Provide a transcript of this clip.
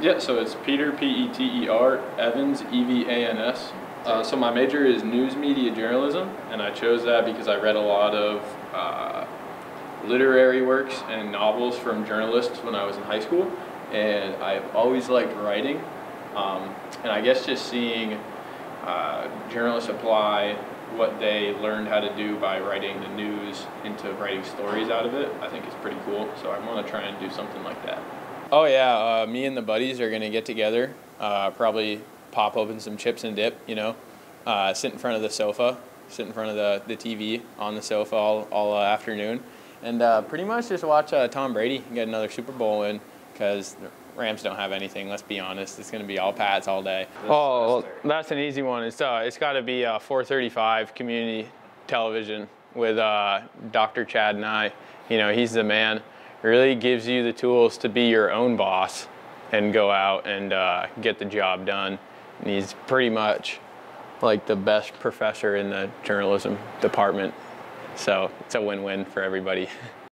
Yeah, so it's Peter, P E T E R, Evans, E V A N S. Uh, so my major is news media journalism, and I chose that because I read a lot of uh, literary works and novels from journalists when I was in high school, and I've always liked writing. Um, and I guess just seeing uh, journalists apply what they learned how to do by writing the news into writing stories out of it, I think is pretty cool. So I want to try and do something like that. Oh yeah, uh, me and the buddies are gonna get together. Uh, probably pop open some chips and dip. You know, uh, sit in front of the sofa, sit in front of the, the TV on the sofa all, all uh, afternoon, and uh, pretty much just watch uh, Tom Brady get another Super Bowl win because the Rams don't have anything. Let's be honest, it's gonna be all Pats all day. Oh, well, that's an easy one. It's uh, it's got to be uh, 435 community television with uh, Dr. Chad and I. You know, he's the man really gives you the tools to be your own boss and go out and uh, get the job done. And he's pretty much like the best professor in the journalism department. So it's a win-win for everybody.